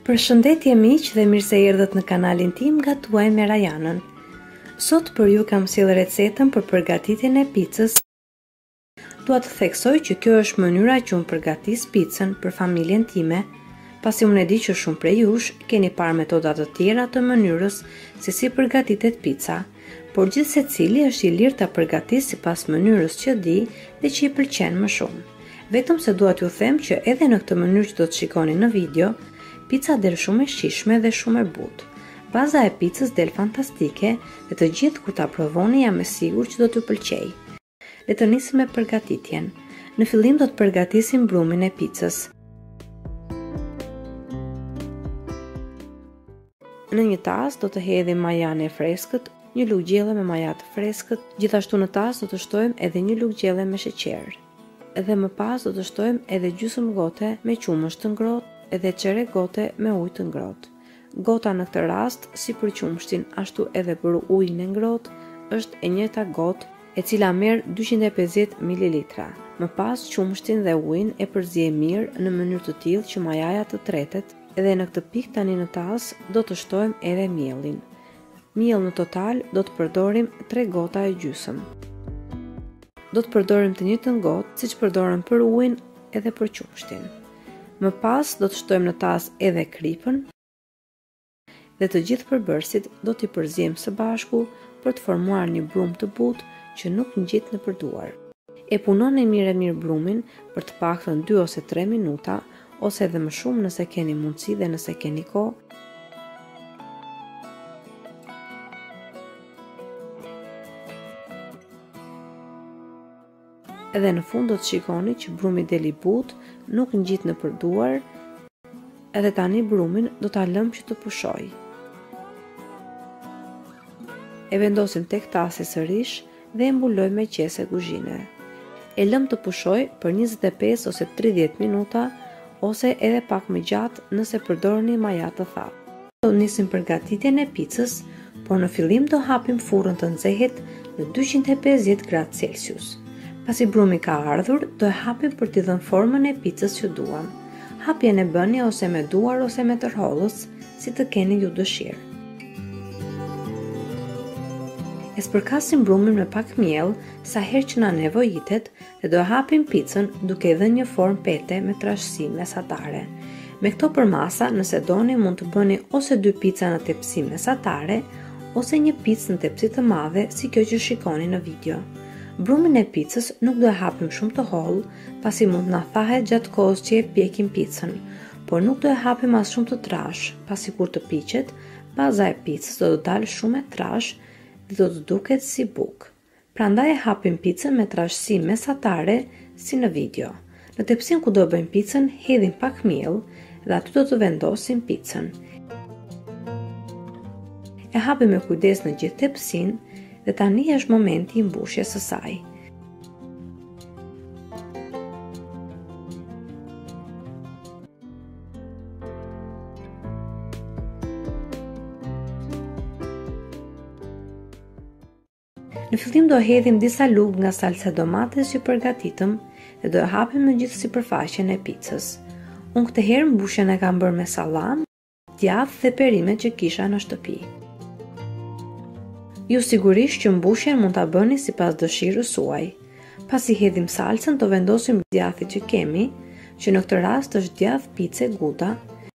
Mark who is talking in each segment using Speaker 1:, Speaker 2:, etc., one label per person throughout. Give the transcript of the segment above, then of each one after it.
Speaker 1: Përshëndetje miq dhe mirë se erdhët në kanalin tim Gatuaj me Rajanën. Sot për ju kam sjellë recetën për përgatitjen e picës. Dua të theksoj që kjo është mënyra që unë përgatis picën për familjen time, pasi unë e di që shumë prej jush keni parë metoda të tjera të mënyrës se si përgatitet pica. Por gjithsecili është i lirë ta përgatisë sipas mënyrës që di dhe që i pëlqen më shumë. Vetëm se dua t'ju them që edhe në këtë mënyrë që do të shikoni në video, pica del shumë e shijshme dhe shumë e butë. Baza e picës del fantastike dhe të gjithë kur ta provoni jam e sigurt që do t'ju pëlqejë. Le të nisim me përgatitjen. Në fillim do të përgatisim brumin e picës. Në një tas do të hedhim majanë e freskët, një lugë gjelle me maja të freskët, gjithashtu në tas do të shtojmë edhe një lugë gjelle me sheqer. Dhe më pas do të shtojmë edhe gjysmë gote me qumësht të ngrohtë dhe çerek gote me ujë të ngrohtë. Gota në këtë rast, si për qumështin ashtu edhe për ujin e ngrohtë, është e njëjta gotë, e cila merr dyqind e pesëdhjetë mililitra. Më pas qumështin dhe ujin e përziej mirë në mënyrë të tillë që majaja të tretet dhe në këtë pikë tani në tas do të shtojmë edhe miellin. Miell në total do të përdorim tre gota e gjysmë. Do të përdorim të njëjtën gotë siç përdorëm për ujin edhe për qumështin. Më pas do të shtojmë në tas edhe kripën dhe të gjithë përbërësit do t'i përziejmë së bashku për të formuar një brumë të butë që nuk ngjit nëpër duar. E punoni mirë e mirë brumin për të paktën dy ose tre minuta, ose edhe më shumë nëse keni mundësi dhe nëse keni kohë, Edhe në fund do të shikoni që brumi del i butë, nuk ngjit nëpër duar, edhe tani brumin do ta lëmë që të pushojë. E vendosim tek tasi sërish dhe e mbulojmë me qese kuzhine. E lëmë të pushojë për 25 ose 30 minuta, ose edhe pak më gjatë nëse përdorni maja të thatë. do nisim përgatitjen e picës, por në fillim do hapim furrën të nxehet në 250 gradë Celsius. Pasi brumi ka ardhur, do e hapim për t'i dhënë formën e picës që duam. Hapjen e bëni ose me duar ose me tërhollës, si të keni ju dëshirë. E spërkasim brumin me pak miell sa herë që na nevojitet E do e hapim picën duke i dhënë një formë pete me trashësi mesatare. Me këto përmasa, nëse doni, mund të bëni ose dy pica në tepsi mesatare, ose një picë në tepsi të madhe si kjo që shikoni në video. Brumin e picës nuk do e hapim shumë të hollë, pasi mund na thahet gjatë kohës që e pjekim picën, por nuk do e hapim as shumë të trashë, pasi kur të piqet, baza e picës do të dalë shumë e trashë dhe do të duket si bukë. Prandaj e hapim picën me trashësi mesatare si në video. Në tepsinë ku do e bëjmë picën hedhim pak miell dhe aty do të vendosim picën. E hapim me kujdes në gjithë tepsinë dhe tani është momenti i mbushjes së saj. Në fillim do hedhim disa lugë nga salca e domates që përgatitëm dhe do e hapim në gjithë sipërfaqen e picës. Unë këtë herë mbushjen e kam bërë me sallam, djathë dhe perimet që kisha në shtëpi. Ju sigurisht që mbushjen mund ta bëni sipas dëshirës suaj. Pasi hedhim salcën, do vendosim djathin që kemi, që në këtë rast është djathë pice guda,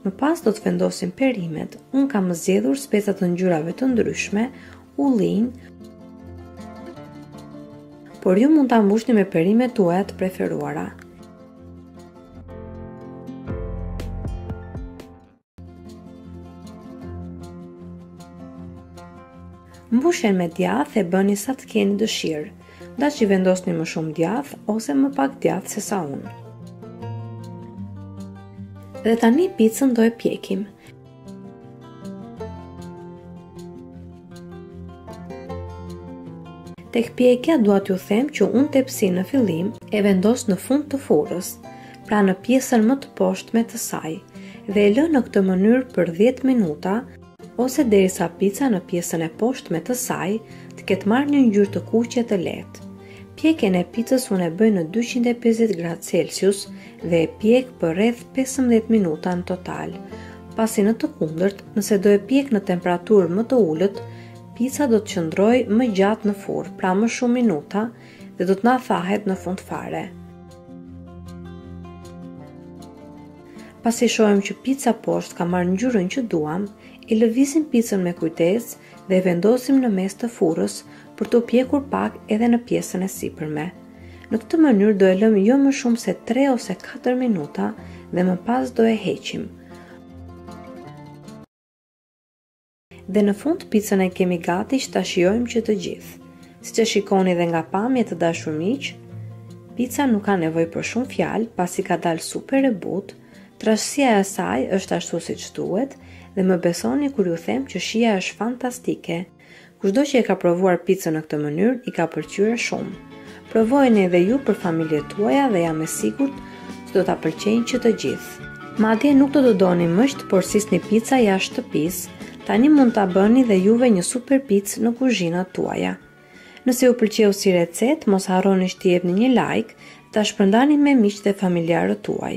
Speaker 1: Më pas do të vendosim perimet. Unë kam zgjedhur speca të ngjyrave të ndryshme, ullinj, por ju mund ta mbushni me perimet tuaja të preferuara. Mbushjen me djathë e bëni sa të keni dëshirë. Daç vendosni më shumë djathë ose më pak djathë sesa unë. Dhe tani picën do e pjekim. Tek pjekja dua t'ju them që unë tepsinë në fillim e vendos në fund të furrës, pra në pjesën më të poshtme të saj, dhe e lë në këtë mënyrë për 10 minuta Ose derisa pica në pjesën e poshtme të saj të ketë marrë një ngjyrë të kuqe të lehtë. Pjekjen e picës unë e bëj në dyqind e pesëdhjetë gradë Celsius dhe e pjek për rreth pesëmbëdhjetë minuta në total, pasi në të kundërt, nëse do e pjek në temperaturë më të ulët, pica do të qëndrojë më gjatë në furrë, pra më shumë minuta dhe do të na thahet në fund fare. Pasi shohim që pica poshtë ka marrë ngjyrën që duam, e lëvizim picën me kujdes dhe e vendosim në mes të furrës për t'u pjekur pak edhe në pjesën e sipërme. Në këtë mënyrë do e lëmë jo më shumë se 3 ose 4 minuta dhe më pas do e heqim. Dhe në fund picën e kemi gati që ta shijojmë që të gjithë. Siç e shikoni dhe nga pamjet të dashur miq, pica nuk ka nevojë për shumë fjalë, pasi ka dalë super e butë, trashësia e saj është ashtu siç duhet dhe më besoni kur ju them që shija është fantastike. Kushdo që e ka provuar picën në këtë mënyrë i ka pëlqyer shumë. Provojeni edhe ju për familjet tuaja dhe jam e sigurt se do ta pëlqejnë që të gjithë. Madje nuk do të doni më që të porosisni pica jashtë shtëpisë, tani mund ta bëni dhe juve një super picë në kuzhinat tuaja. Nëse ju pëlqeu si recetë, mos harroni që t'i jepni një like dhe ta shpërndani me miqtë dhe familjarët tuaj.